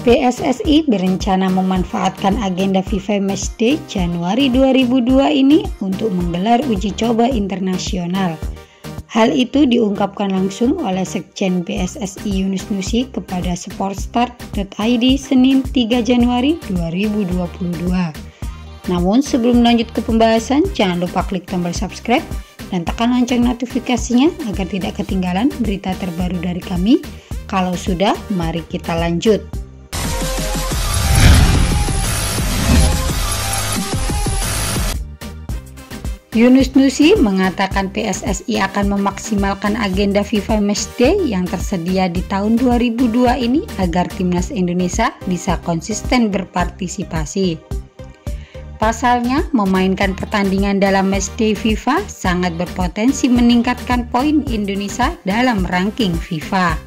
PSSI berencana memanfaatkan agenda FIFA Matchday Januari 2002 ini untuk menggelar uji coba internasional. Hal itu diungkapkan langsung oleh Sekjen PSSI Yunus Nusi kepada sportstart.id Senin 3 Januari 2022. Namun sebelum lanjut ke pembahasan, jangan lupa klik tombol subscribe dan tekan lonceng notifikasinya agar tidak ketinggalan berita terbaru dari kami. Kalau sudah, mari kita lanjut. Yunus Nusi mengatakan PSSI akan memaksimalkan agenda FIFA Matchday yang tersedia di tahun 2002 ini agar timnas Indonesia bisa konsisten berpartisipasi. Pasalnya, memainkan pertandingan dalam matchday FIFA sangat berpotensi meningkatkan poin Indonesia dalam ranking FIFA.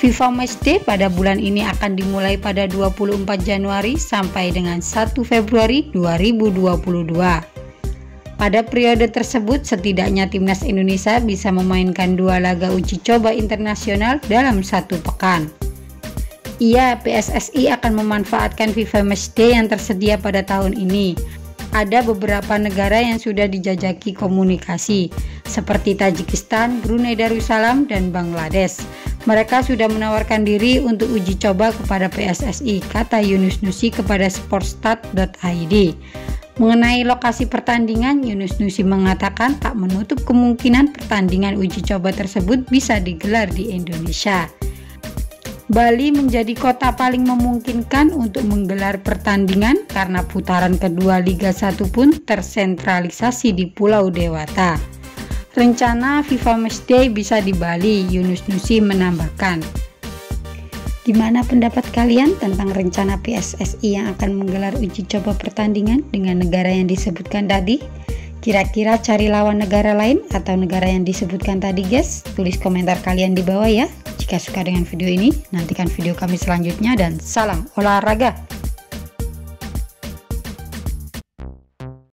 FIFA Matchday pada bulan ini akan dimulai pada 24 Januari sampai dengan 1 Februari 2022. Pada periode tersebut, setidaknya timnas Indonesia bisa memainkan dua laga uji coba internasional dalam satu pekan. Ia PSSI akan memanfaatkan FIFA Matchday yang tersedia pada tahun ini. Ada beberapa negara yang sudah dijajaki komunikasi, seperti Tajikistan, Brunei Darussalam, dan Bangladesh. Mereka sudah menawarkan diri untuk uji coba kepada PSSI, kata Yunus Nusi kepada sportstat.id. Mengenai lokasi pertandingan, Yunus Nusi mengatakan tak menutup kemungkinan pertandingan uji coba tersebut bisa digelar di Indonesia. Bali menjadi kota paling memungkinkan untuk menggelar pertandingan karena putaran kedua Liga 1 pun tersentralisasi di Pulau Dewata. Rencana FIFA Matchday bisa di Bali, Yunus Nusi menambahkan. Gimana pendapat kalian tentang rencana PSSI yang akan menggelar uji coba pertandingan dengan negara yang disebutkan tadi? Kira-kira cari lawan negara lain atau negara yang disebutkan tadi guys? Tulis komentar kalian di bawah ya. Jika suka dengan video ini, nantikan video kami selanjutnya dan salam olahraga.